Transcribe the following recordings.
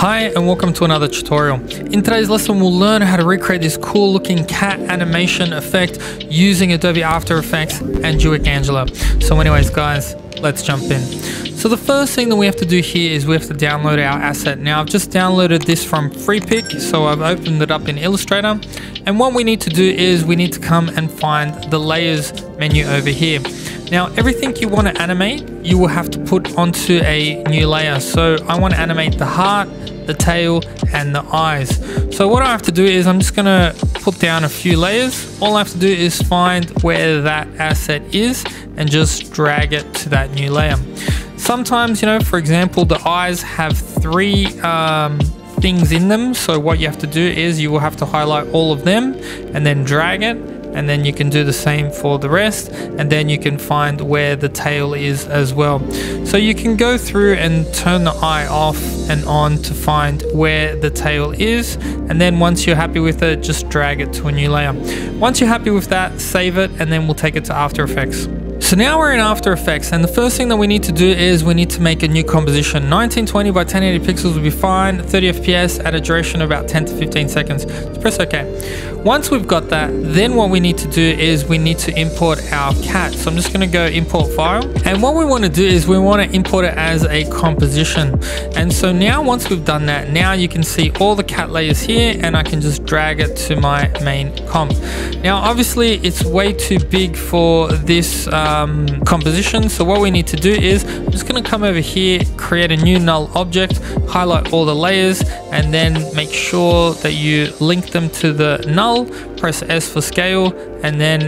Hi and welcome to another tutorial. In today's lesson we'll learn how to recreate this cool looking cat animation effect using Adobe After Effects and Duik Angela. So anyways guys, let's jump in. So the first thing that we have to do here is we have to download our asset. Now I've just downloaded this from Freepik, so I've opened it up in Illustrator. And what we need to do is we need to come and find the layers menu over here. Now everything you want to animate, you will have to put onto a new layer. So I want to animate the heart, the tail and the eyes. So what I have to do is I'm just gonna put down a few layers. All I have to do is find where that asset is and just drag it to that new layer. Sometimes, you know, for example, the eyes have three um, things in them. So what you have to do is you will have to highlight all of them and then drag it and then you can do the same for the rest and then you can find where the tail is as well. So you can go through and turn the eye off and on to find where the tail is and then once you're happy with it just drag it to a new layer. Once you're happy with that save it and then we'll take it to After Effects so now we're in After Effects and the first thing that we need to do is we need to make a new composition. 1920 by 1080 pixels will be fine, 30 FPS at a duration of about 10 to 15 seconds. Press OK. Once we've got that, then what we need to do is we need to import our cat. So I'm just going to go import file. And what we want to do is we want to import it as a composition. And so now once we've done that, now you can see all the cat layers here and I can just drag it to my main comp. Now obviously it's way too big for this uh, um, composition. So what we need to do is I'm just going to come over here, create a new null object, highlight all the layers and then make sure that you link them to the null press S for scale, and then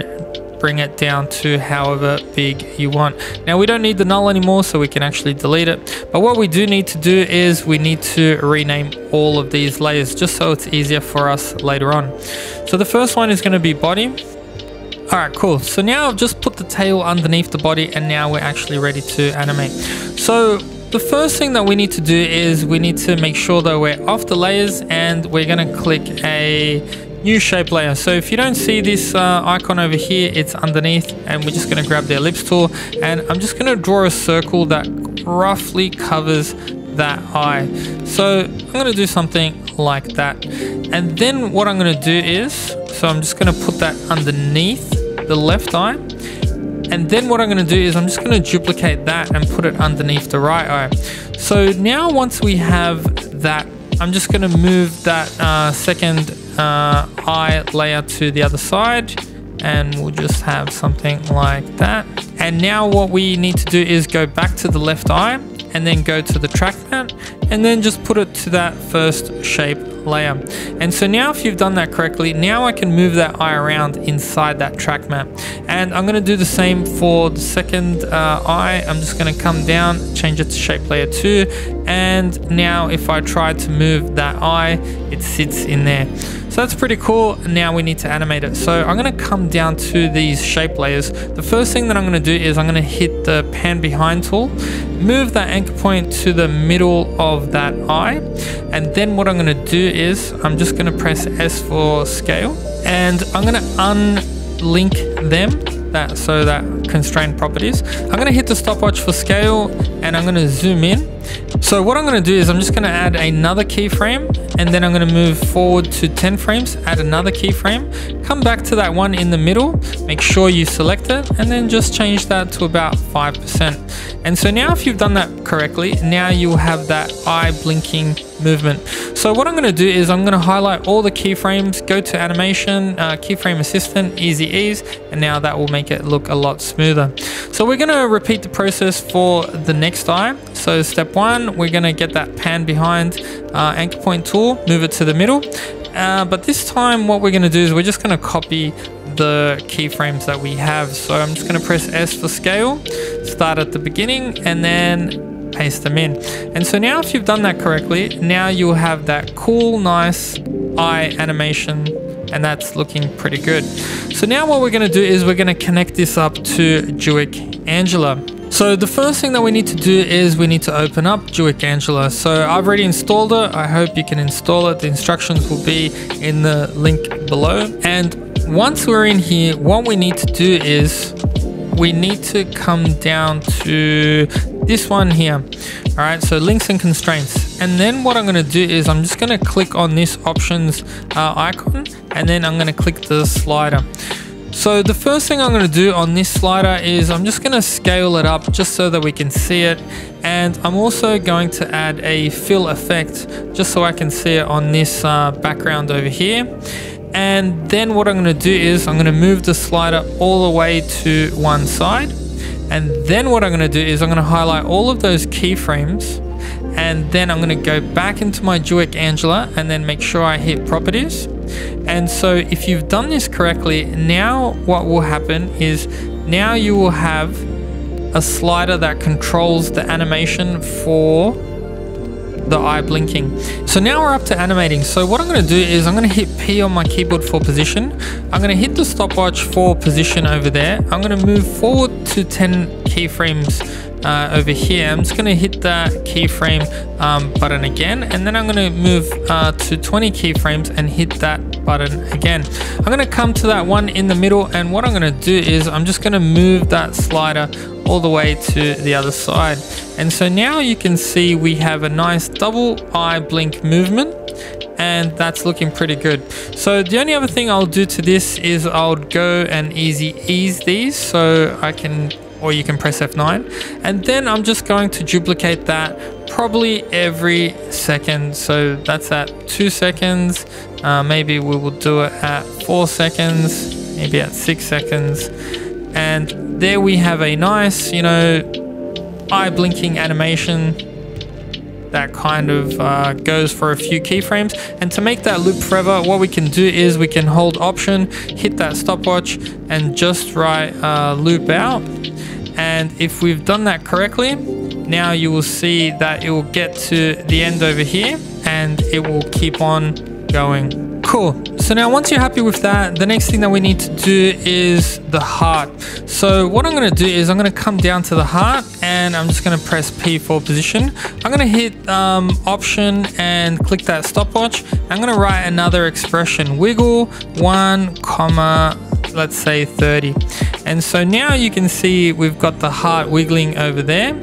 bring it down to however big you want. Now we don't need the null anymore so we can actually delete it. But what we do need to do is we need to rename all of these layers just so it's easier for us later on. So the first one is going to be body. Alright, cool. So now I've just put the tail underneath the body and now we're actually ready to animate. So the first thing that we need to do is we need to make sure that we're off the layers and we're going to click a new shape layer. So if you don't see this uh, icon over here, it's underneath and we're just going to grab the ellipse tool and I'm just going to draw a circle that roughly covers that eye. So I'm going to do something like that. And then what I'm going to do is, so I'm just going to put that underneath the left eye. And then what I'm going to do is I'm just going to duplicate that and put it underneath the right eye. So now once we have that, I'm just going to move that uh, second uh, eye layer to the other side and we'll just have something like that. And now what we need to do is go back to the left eye and then go to the track matte and then just put it to that first shape layer. And so now if you've done that correctly, now I can move that eye around inside that track matte. And I'm going to do the same for the second uh, eye. I'm just going to come down, change it to shape layer 2. And now if I try to move that eye, it sits in there. So that's pretty cool. Now we need to animate it. So I'm going to come down to these shape layers. The first thing that I'm going to do is I'm going to hit the pan behind tool, move that anchor point to the middle of that eye. And then what I'm going to do is I'm just going to press S for scale and I'm going to unlink them that so that constrained properties. I'm going to hit the stopwatch for scale and I'm going to zoom in. So what I'm going to do is I'm just going to add another keyframe and then I'm going to move forward to 10 frames, add another keyframe, come back to that one in the middle, make sure you select it and then just change that to about 5%. And so now if you've done that correctly, now you'll have that eye blinking movement. So what I'm going to do is I'm going to highlight all the keyframes, go to animation, uh, keyframe assistant, easy ease, and now that will make it look a lot smoother. So we're going to repeat the process for the next eye. So step one, we're going to get that pan behind uh, anchor point tool, move it to the middle. Uh, but this time what we're going to do is we're just going to copy the keyframes that we have. So I'm just going to press S for scale, start at the beginning, and then paste them in. And so now if you've done that correctly, now you'll have that cool, nice eye animation and that's looking pretty good. So now what we're going to do is we're going to connect this up to Duik Angela. So the first thing that we need to do is we need to open up Duik Angela. So I've already installed it. I hope you can install it. The instructions will be in the link below. And once we're in here, what we need to do is we need to come down to this one here. All right, so links and constraints. and then what I'm going to do is I'm just going to click on this options uh, icon and then I'm going to click the slider. So the first thing I'm going to do on this slider is I'm just going to scale it up just so that we can see it and I'm also going to add a fill effect just so I can see it on this uh, background over here and then what I'm going to do is I'm going to move the slider all the way to one side and then what I'm going to do is I'm going to highlight all of those keyframes and then I'm going to go back into my Duik Angela and then make sure I hit properties. And so if you've done this correctly now what will happen is now you will have a slider that controls the animation for the eye blinking. So now we're up to animating. So what I'm going to do is I'm going to hit P on my keyboard for position. I'm going to hit the stopwatch for position over there. I'm going to move forward to 10 keyframes uh, over here. I'm just going to hit that keyframe um, button again and then I'm going to move uh, to 20 keyframes and hit that button again. I'm going to come to that one in the middle and what I'm going to do is I'm just going to move that slider all the way to the other side. And so now you can see we have a nice double eye blink movement and that's looking pretty good. So the only other thing I'll do to this is I'll go and easy ease these so I can or you can press F9 and then I'm just going to duplicate that probably every second. So that's at two seconds. Uh, maybe we will do it at four seconds maybe at six seconds. And there we have a nice you know eye blinking animation that kind of uh, goes for a few keyframes. And to make that loop forever what we can do is we can hold option hit that stopwatch and just write uh, loop out and if we've done that correctly now you will see that it will get to the end over here and it will keep on going. Cool. So now once you're happy with that the next thing that we need to do is the heart. So what i'm going to do is i'm going to come down to the heart and i'm just going to press p for position. I'm going to hit um, option and click that stopwatch. I'm going to write another expression wiggle one comma let's say 30 and so now you can see we've got the heart wiggling over there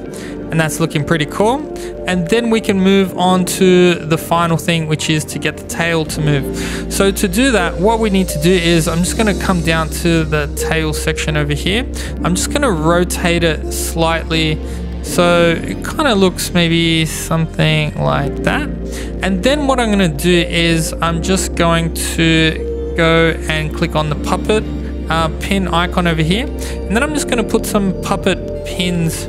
and that's looking pretty cool. And then we can move on to the final thing which is to get the tail to move. So to do that what we need to do is I'm just going to come down to the tail section over here. I'm just going to rotate it slightly so it kind of looks maybe something like that. And then what I'm going to do is I'm just going to go and click on the puppet uh, pin icon over here. And then I'm just going to put some puppet pins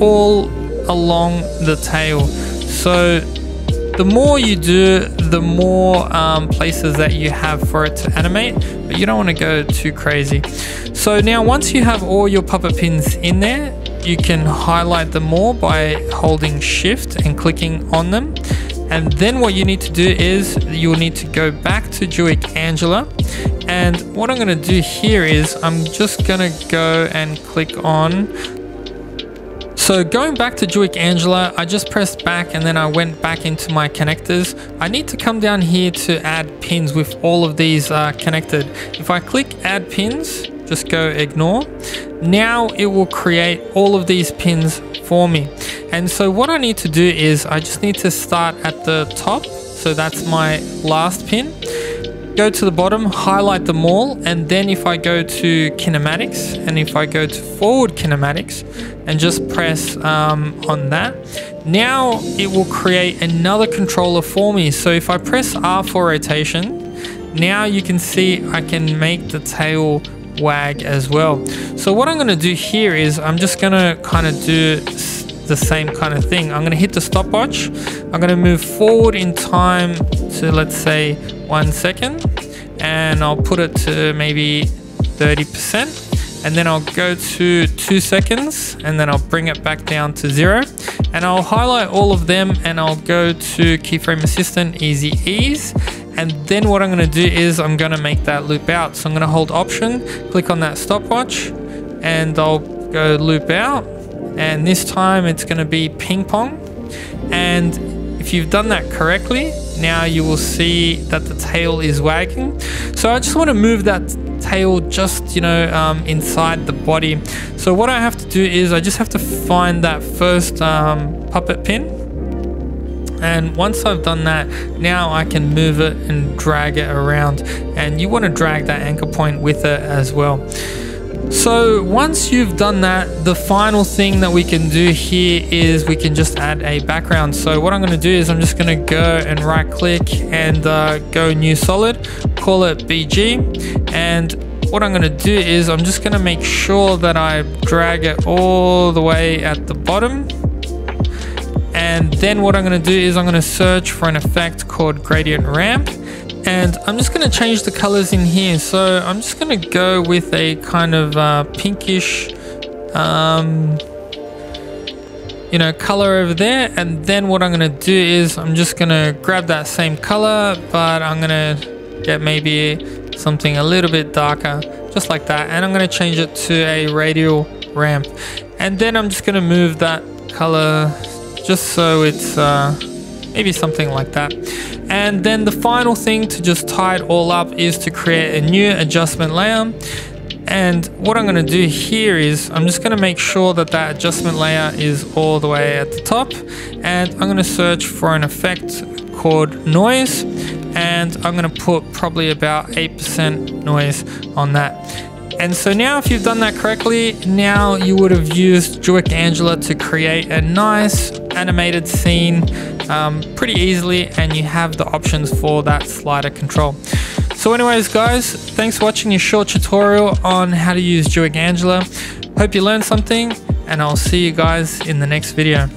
all along the tail. So the more you do the more um, places that you have for it to animate but you don't want to go too crazy. So now once you have all your puppet pins in there you can highlight them more by holding shift and clicking on them and then what you need to do is you'll need to go back to Duik Angela. And what I'm going to do here is I'm just going to go and click on so going back to Duik Angela, I just pressed back and then I went back into my connectors. I need to come down here to add pins with all of these uh, connected. If I click add pins, just go ignore. Now it will create all of these pins for me. And so what I need to do is I just need to start at the top. So that's my last pin. Go to the bottom, highlight them all, and then if I go to kinematics and if I go to forward kinematics and just press um, on that, now it will create another controller for me. So if I press R for rotation, now you can see I can make the tail wag as well. So what I'm going to do here is I'm just going to kind of do the same kind of thing. I'm going to hit the stopwatch. I'm going to move forward in time to let's say one second and I'll put it to maybe 30% and then I'll go to two seconds and then I'll bring it back down to zero and I'll highlight all of them and I'll go to keyframe assistant easy ease and then what I'm going to do is I'm going to make that loop out so I'm going to hold option click on that stopwatch and I'll go loop out and this time it's going to be ping pong. And if you've done that correctly now you will see that the tail is wagging. So I just want to move that tail just you know um, inside the body. So what I have to do is I just have to find that first um, puppet pin. And once I've done that now I can move it and drag it around. And you want to drag that anchor point with it as well so once you've done that, the final thing that we can do here is we can just add a background. So what I'm going to do is I'm just going to go and right click and uh, go new solid, call it BG. And what I'm going to do is I'm just going to make sure that I drag it all the way at the bottom. And then what I'm going to do is I'm going to search for an effect called gradient ramp and I'm just going to change the colors in here. So I'm just going to go with a kind of uh, pinkish um, you know color over there. And then what I'm going to do is I'm just going to grab that same color but I'm going to get maybe something a little bit darker just like that. And I'm going to change it to a radial ramp. And then I'm just going to move that color just so it's uh, maybe something like that and then the final thing to just tie it all up is to create a new adjustment layer. And what I'm going to do here is I'm just going to make sure that that adjustment layer is all the way at the top. And I'm going to search for an effect called noise. And I'm going to put probably about 8% noise on that and so now if you've done that correctly, now you would have used Duik Angela to create a nice animated scene um, pretty easily and you have the options for that slider control. So anyways guys, thanks for watching your short tutorial on how to use Duik Angela. Hope you learned something and I'll see you guys in the next video.